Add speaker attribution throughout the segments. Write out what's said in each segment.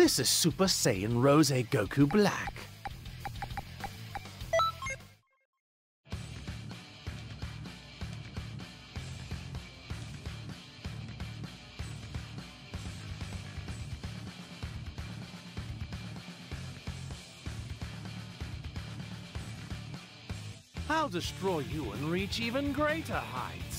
Speaker 1: This is Super Saiyan Rose Goku Black. I'll destroy you and reach even greater heights.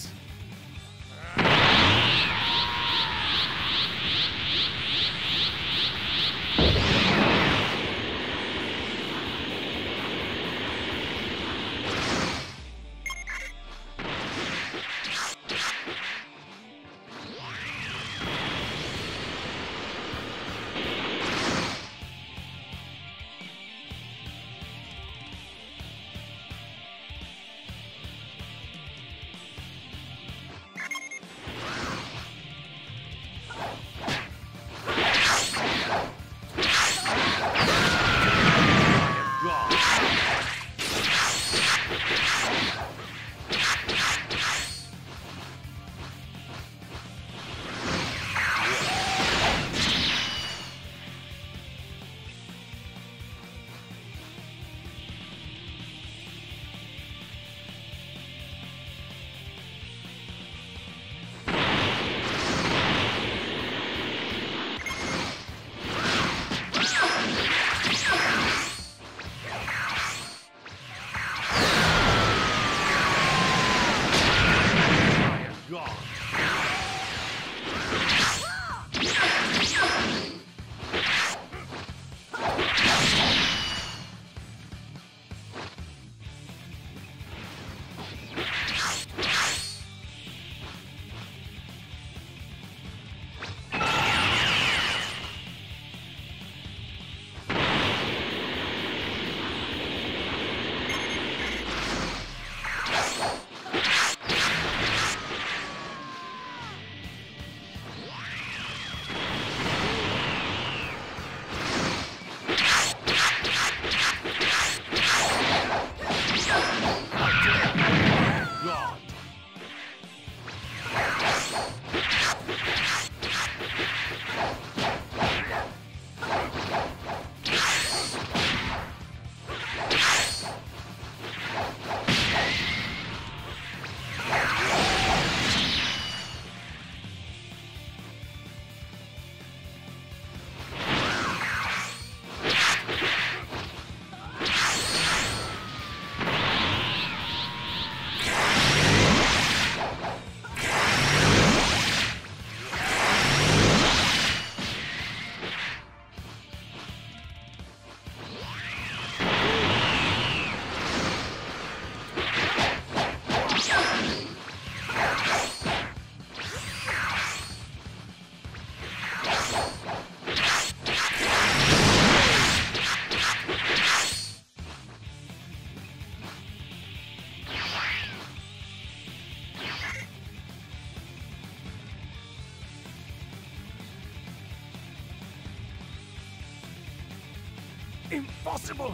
Speaker 1: Impossible!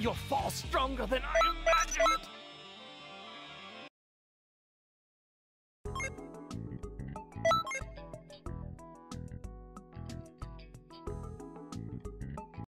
Speaker 1: You're far stronger than I imagined!